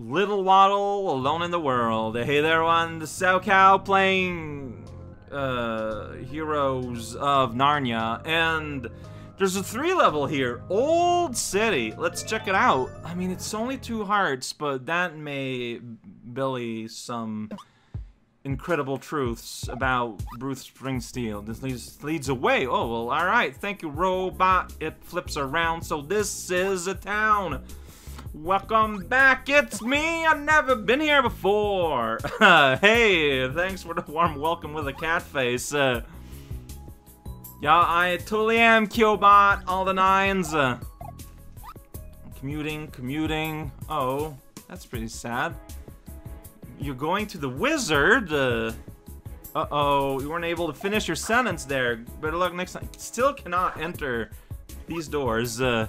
Little Waddle, Alone in the World. Hey there, one. The Cow playing uh, Heroes of Narnia. And there's a three level here. Old City. Let's check it out. I mean, it's only two hearts, but that may belly some incredible truths about Bruce Springsteen. This leads, leads away. Oh, well, alright. Thank you, robot. It flips around. So this is a town. Welcome back. It's me. I've never been here before. hey, thanks for the warm welcome with a cat face. Uh, yeah, I totally am Kyobot. All the nines. Uh, commuting, commuting. Oh, that's pretty sad. You're going to the wizard? Uh, Uh-oh, you weren't able to finish your sentence there. Better luck next time. Still cannot enter these doors. Uh,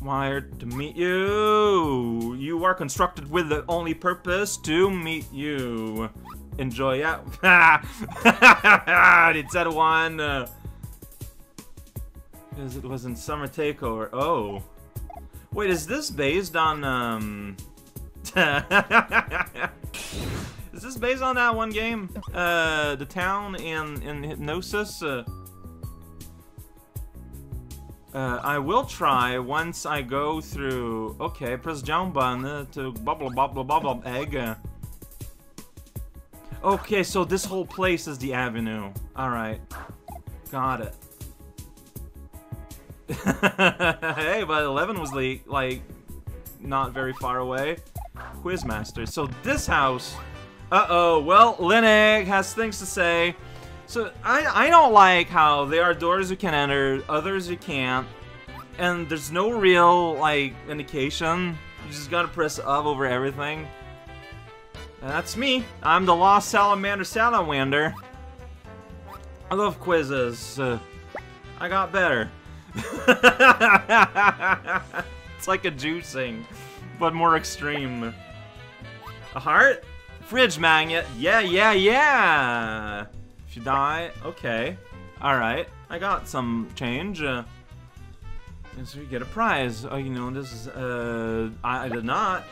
wired to meet you. You are constructed with the only purpose to meet you. Enjoy yeah. it's at one. Uh, because it was in Summer Takeover. Oh. Wait, is this based on, um... is this based on that one game? Uh, the town in, in Hypnosis? Uh, uh, I will try once I go through... Okay, press down button to bubble bubble bubble egg. Okay, so this whole place is the avenue. Alright. Got it. hey, but 11 was like, like, not very far away. Quizmaster. So this house... Uh-oh, well, Linux has things to say. So, I, I don't like how there are doors you can enter, others you can't. And there's no real, like, indication. You just gotta press up over everything. And that's me. I'm the Lost Salamander Salamander. I love quizzes. Uh, I got better. it's like a juicing, but more extreme. A heart? Fridge magnet. Yeah, yeah, yeah. If you die, okay. Alright. I got some change. Uh, and so you get a prize. Oh, you know, this is, uh, I, I did not.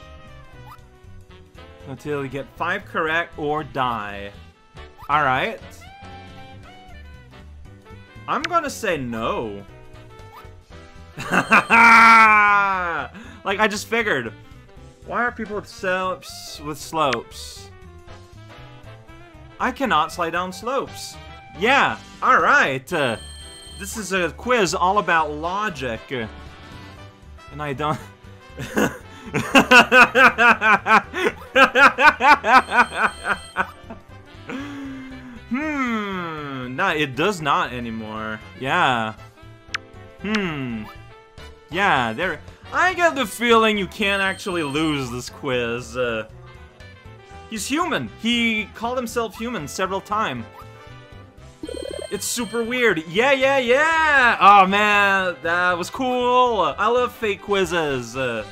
Until you get five correct or die. Alright. I'm gonna say no. like, I just figured. Why are people with slopes with slopes? I cannot slide down slopes. Yeah, alright. Uh, this is a quiz all about logic. And I don't... hmm, no, it does not anymore. Yeah. Hmm. Yeah, there. I get the feeling you can't actually lose this quiz. Uh, he's human. He called himself human several times. It's super weird. Yeah, yeah, yeah! Oh, man, that was cool. I love fake quizzes. Uh,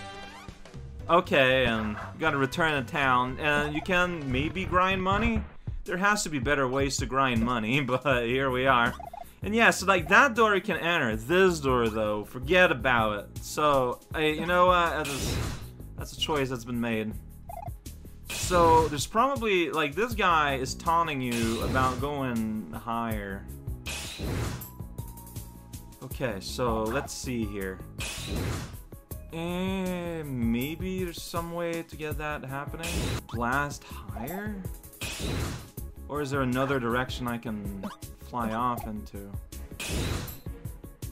okay, and you gotta return to town, and you can maybe grind money? There has to be better ways to grind money, but here we are. And yeah, so like that door you can enter. This door though, forget about it. So, I, you know what? That's, that's a choice that's been made. So there's probably like this guy is taunting you about going higher. Okay, so let's see here. And maybe there's some way to get that happening. Blast higher? Or is there another direction I can fly off into.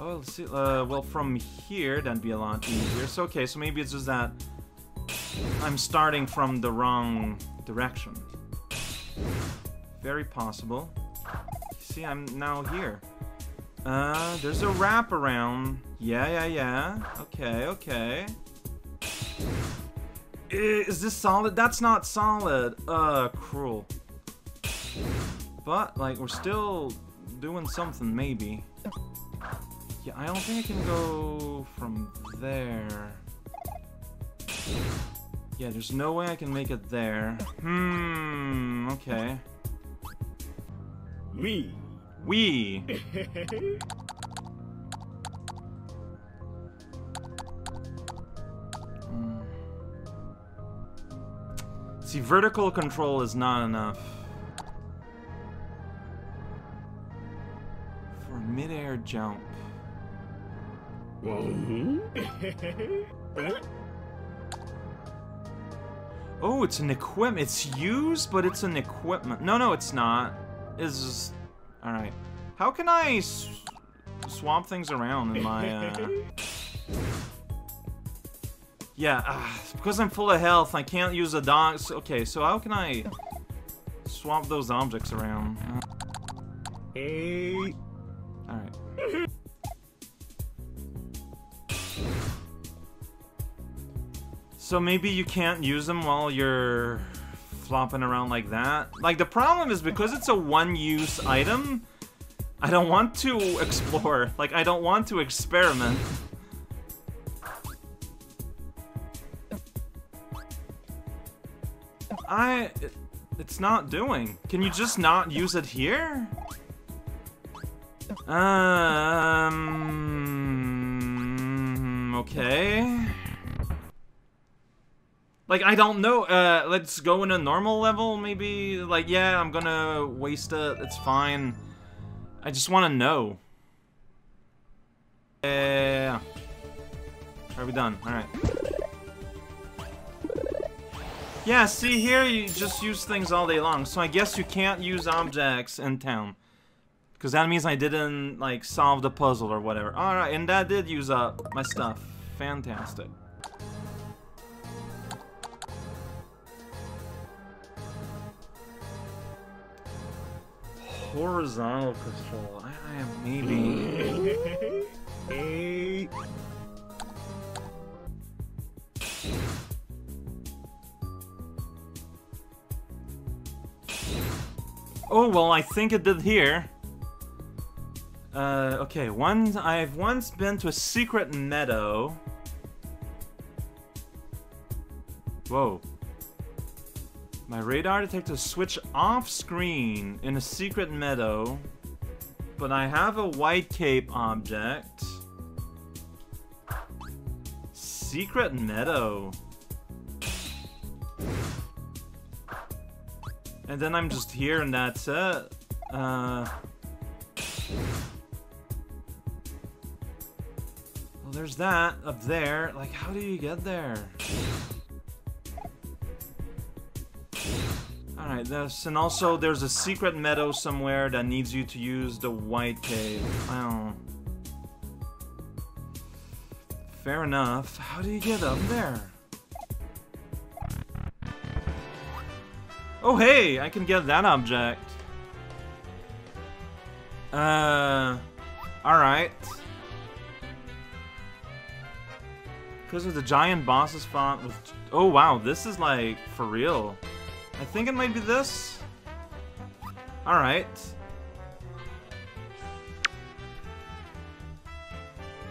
Oh, let's see. Uh, well, from here, that'd be a lot easier. So, okay, so maybe it's just that I'm starting from the wrong direction. Very possible. See, I'm now here. Uh, there's a wraparound. Yeah, yeah, yeah. Okay, okay. Is this solid? That's not solid. Uh, cruel. But, like, we're still doing something, maybe. Yeah, I don't think I can go from there. Yeah, there's no way I can make it there. Hmm, okay. We. We. See, vertical control is not enough. For a mid-air jump. Oh, it's an equipment. It's used, but it's an equipment. No, no, it's not. It's just... Alright. How can I swap things around in my, uh... Yeah, uh, because I'm full of health, I can't use a dog. Okay, so how can I swap those objects around? Hey. Alright. So maybe you can't use them while you're flopping around like that? Like, the problem is because it's a one-use item, I don't want to explore. Like, I don't want to experiment. I... It, it's not doing. Can you just not use it here? Um... Okay... Like, I don't know, uh, let's go in a normal level, maybe? Like, yeah, I'm gonna waste it, it's fine. I just want to know. Yeah. Are we done? Alright. Yeah, see here, you just use things all day long, so I guess you can't use objects in town. Because that means I didn't, like, solve the puzzle or whatever. Alright, and that did use up my stuff. Fantastic. Horizontal control. I, am maybe. hey. Oh well, I think it did here. Uh, okay. One, I've once been to a secret meadow. Whoa. My radar detector switch off screen in a secret meadow, but I have a white cape object. Secret meadow. And then I'm just here and that's it. Uh... Well, there's that up there. Like, how do you get there? Alright, this, and also there's a secret meadow somewhere that needs you to use the white cave. I don't Fair enough. How do you get up there? Oh hey, I can get that object. Uh, alright. Because of the giant bosses font with... Oh wow, this is like, for real. I think it might be this. Alright.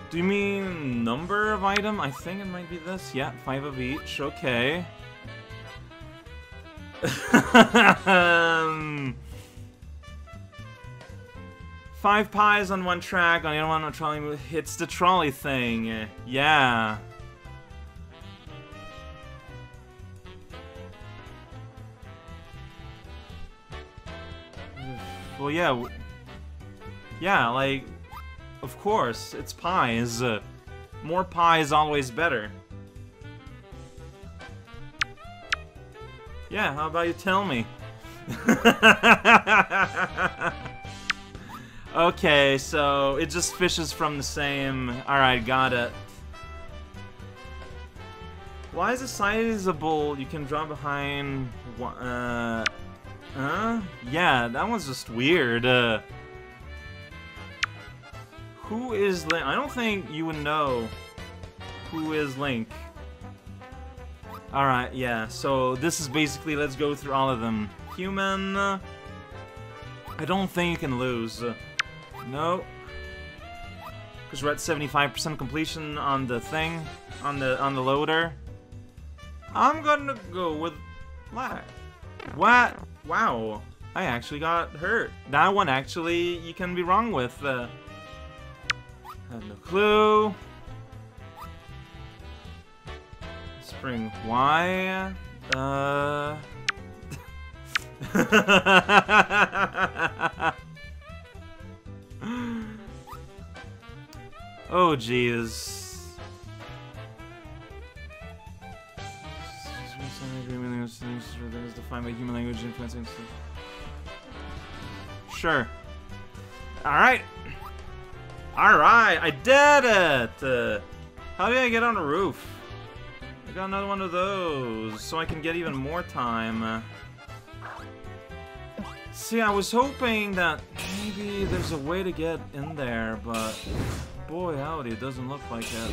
Do you mean number of item? I think it might be this. Yeah, five of each. Okay. um, five pies on one track, on the other one, on trolley hits the trolley thing. Yeah. Well, yeah. Yeah, like, of course, it's pies. Uh, more pie is always better. Yeah, how about you tell me? okay, so it just fishes from the same... Alright, got it. Why is it sizable? You can draw behind... Uh, Huh? Yeah, that one's just weird. Uh, who is Link? I don't think you would know who is Link. Alright, yeah, so this is basically, let's go through all of them. Human... I don't think you can lose. No. Because we're at 75% completion on the thing, on the on the loader. I'm gonna go with black. What? Wow, I actually got hurt. That one actually you can be wrong with. Uh, have no clue. Spring Y. Uh... oh, jeez. Defined by human language influencing. Sure. Alright. Alright, I did it! Uh, how did I get on the roof? I got another one of those, so I can get even more time. See, I was hoping that maybe there's a way to get in there, but boy howdy, it doesn't look like it.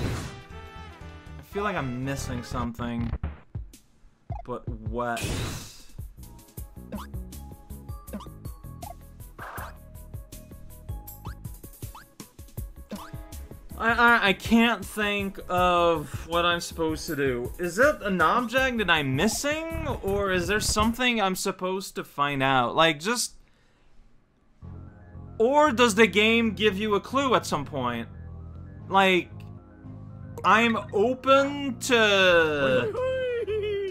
I feel like I'm missing something. But what? I, I, I can't think of what I'm supposed to do. Is it an object that I'm missing? Or is there something I'm supposed to find out? Like, just... Or does the game give you a clue at some point? Like, I'm open to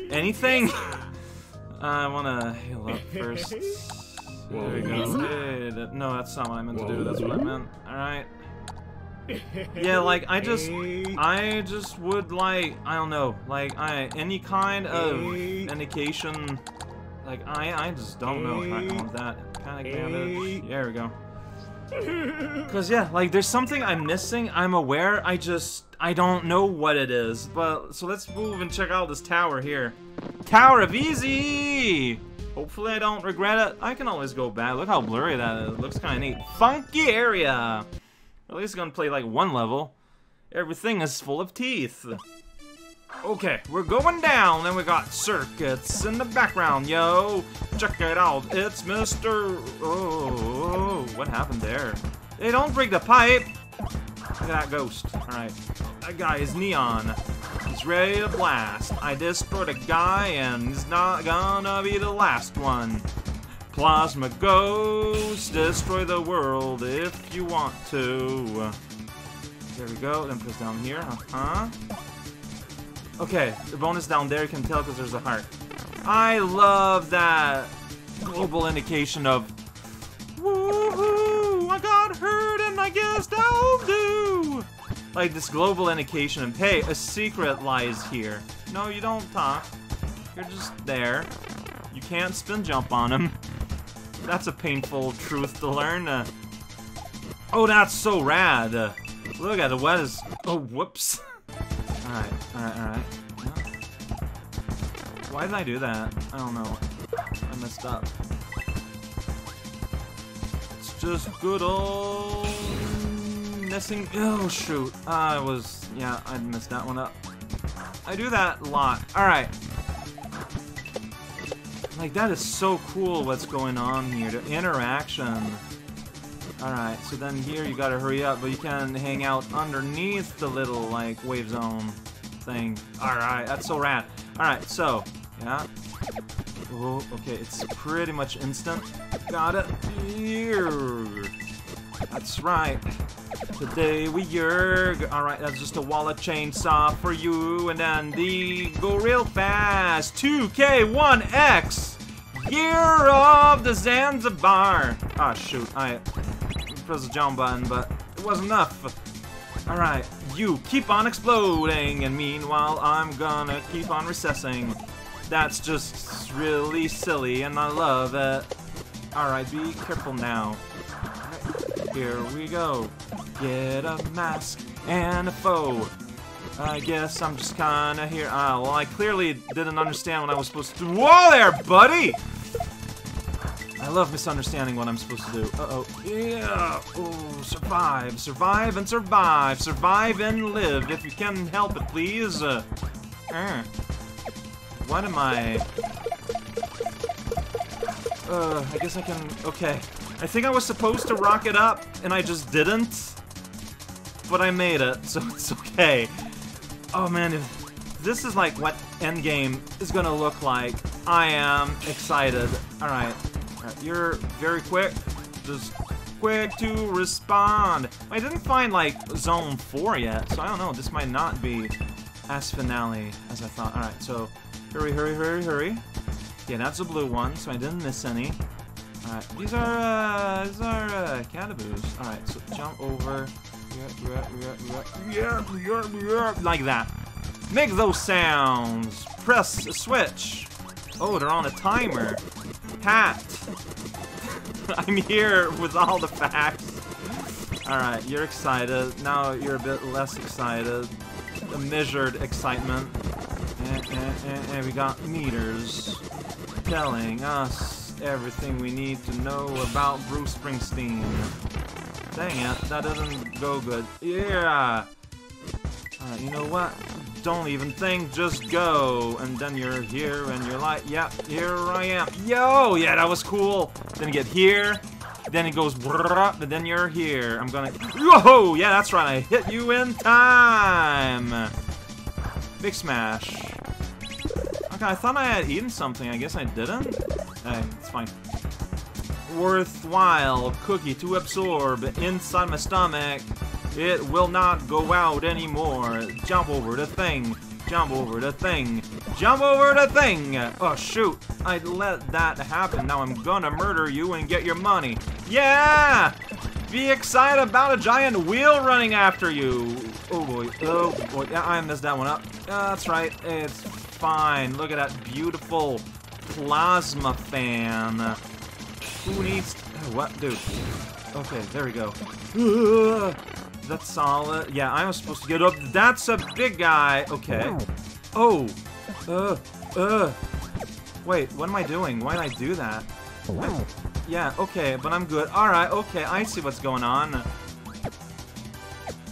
anything. I wanna heal up first. There we go. no, that's not what I meant to do. That's what I meant. Alright yeah, like I just, I just would like, I don't know, like I any kind of indication, like I, I just don't know if I want that kind of damage. There we go. Cause yeah, like there's something I'm missing. I'm aware. I just, I don't know what it is. But so let's move and check out this tower here. Tower of Easy. Hopefully I don't regret it. I can always go back. Look how blurry that is. It looks kind of neat. Funky area. At least gonna play like one level. Everything is full of teeth. Okay, we're going down, and we got circuits in the background, yo. Check it out, it's Mr. Oh, what happened there? They don't break the pipe. Look at that ghost. Alright, that guy is neon. He's ready to blast. I destroyed a guy, and he's not gonna be the last one. Plasma Ghost, destroy the world if you want to. There we go, then press down here, uh-huh. Okay, the bonus down there you can tell because there's a heart. I love that global indication of Woohoo! I got hurt and I guess I'll do! Like this global indication of, hey, a secret lies here. No, you don't talk. You're just there. You can't spin jump on him. That's a painful truth to learn. Uh, oh, that's so rad. Uh, look at the what is... Oh, whoops. alright, alright, alright. Why did I do that? I don't know. I messed up. It's just good old... Messing... Oh, shoot. I was... Yeah, I messed that one up. I do that a lot. Alright. Like, that is so cool what's going on here. The interaction. Alright, so then here you gotta hurry up, but you can hang out underneath the little, like, wave zone thing. Alright, that's so rad. Alright, so, yeah. Oh, okay, it's pretty much instant. Got it. Here. That's right. Today we yerg. Alright, that's just a wallet chainsaw for you. And then the go real fast. 2K1X. Year of the Zanzibar. Ah, oh, shoot. I pressed the jump button, but it wasn't enough. Alright, you keep on exploding, and meanwhile I'm gonna keep on recessing. That's just really silly, and I love it. Alright, be careful now. Here we go. Get a mask and a foe. I guess I'm just kinda here. Ah, well, I clearly didn't understand what I was supposed to. Whoa there, buddy! I love misunderstanding what I'm supposed to do. Uh-oh. Yeah! Oh, survive. Survive and survive. Survive and live, if you can help it, please. Uh, uh. What am I... Uh, I guess I can... Okay. I think I was supposed to rock it up, and I just didn't. But I made it, so it's okay. Oh man, this is like what Endgame is gonna look like, I am excited. Alright. Right, you're very quick. Just quick to respond. I didn't find, like, Zone 4 yet, so I don't know. This might not be as finale as I thought. Alright, so Hurry, hurry, hurry, hurry. Yeah, that's a blue one, so I didn't miss any. Alright, these are, uh, these are, uh, cataboos. Alright, so jump over. Like that. Make those sounds. Press a switch. Oh, they're on a timer. I'm here with all the facts. Alright, you're excited. Now you're a bit less excited. A measured excitement. And, and, and, and we got meters telling us everything we need to know about Bruce Springsteen. Dang it, that doesn't go good. Yeah! You know what? Don't even think, just go. And then you're here and you're like, yeah, here I am. Yo! Yeah, that was cool. Then you get here. Then it goes, but then you're here. I'm gonna, whoa! Yeah, that's right, I hit you in time! Big smash. Okay, I thought I had eaten something. I guess I didn't. Hey, it's fine. Worthwhile cookie to absorb inside my stomach. It will not go out anymore. Jump over the thing. Jump over the thing. Jump over the thing! Oh, shoot. I let that happen. Now I'm gonna murder you and get your money. Yeah! Be excited about a giant wheel running after you. Oh, boy. Oh, boy. I messed that one up. Uh, that's right. It's fine. Look at that beautiful plasma fan. Who needs... What? Dude. Okay, there we go. That's solid. Yeah, I was supposed to get up. That's a big guy. Okay. Oh. Uh. Uh. Wait, what am I doing? Why did I do that? I, yeah, okay, but I'm good. Alright, okay, I see what's going on.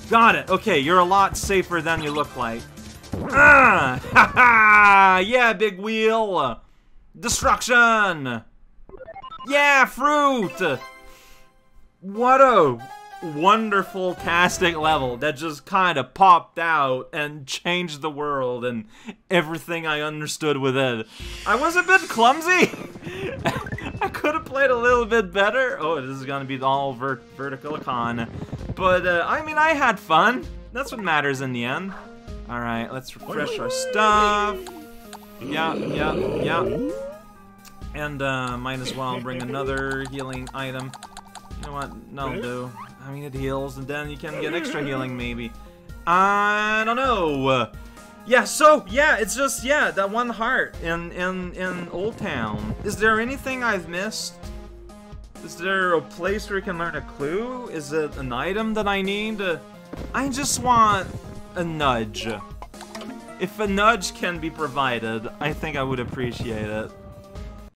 Got it. Okay, you're a lot safer than you look like. Ah! Ha ha! Yeah, big wheel! Destruction! Yeah, fruit! What a wonderful tastic level that just kind of popped out and changed the world and everything I understood with it. I was a bit clumsy. I could have played a little bit better. Oh, this is gonna be all vert vertical con. But, uh, I mean, I had fun. That's what matters in the end. Alright, let's refresh our stuff. Yeah, yeah, yeah. And, uh, might as well bring another healing item. You know what? That'll do. I mean, it heals, and then you can get extra healing, maybe. I don't know. Yeah, so, yeah, it's just, yeah, that one heart in, in, in Old Town. Is there anything I've missed? Is there a place where you can learn a clue? Is it an item that I need? I just want a nudge. If a nudge can be provided, I think I would appreciate it.